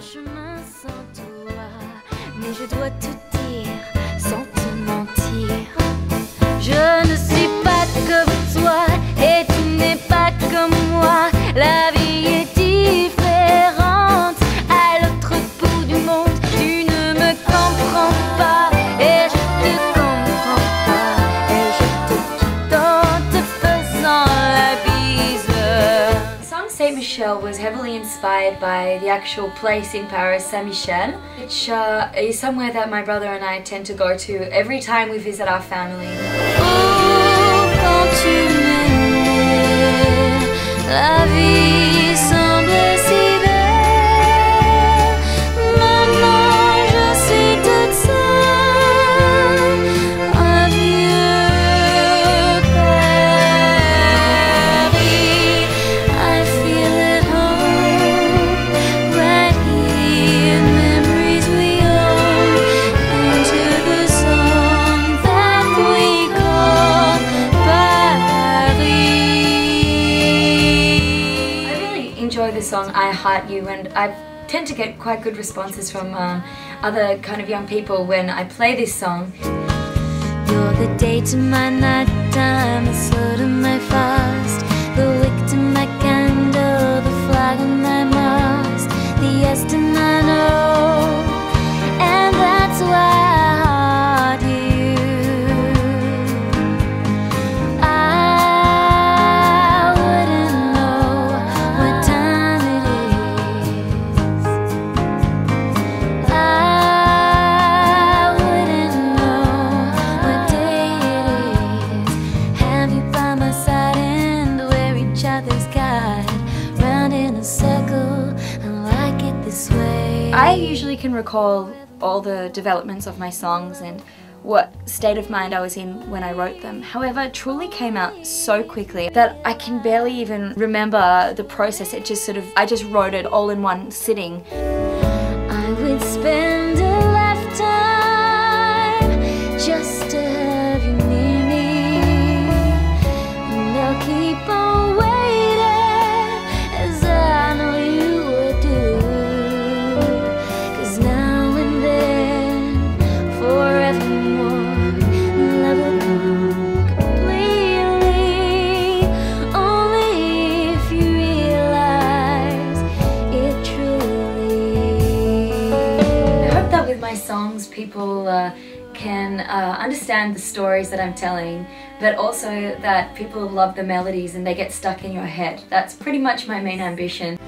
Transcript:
chemin sans toi, mais je dois te dire sans te mentir. Je ne suis pas comme toi et tu n'es pas comme moi. La vie Saint Michel was heavily inspired by the actual place in Paris, Saint Michel, which uh, is somewhere that my brother and I tend to go to every time we visit our family. Enjoy the song I Heart You and I tend to get quite good responses from um, other kind of young people when I play this song. You're the day to my night time, circle, I like it this way. I usually can recall all the developments of my songs and what state of mind I was in when I wrote them. However, it truly came out so quickly that I can barely even remember the process. It just sort of, I just wrote it all in one sitting. I would spend songs people uh, can uh, understand the stories that I'm telling, but also that people love the melodies and they get stuck in your head. That's pretty much my main ambition.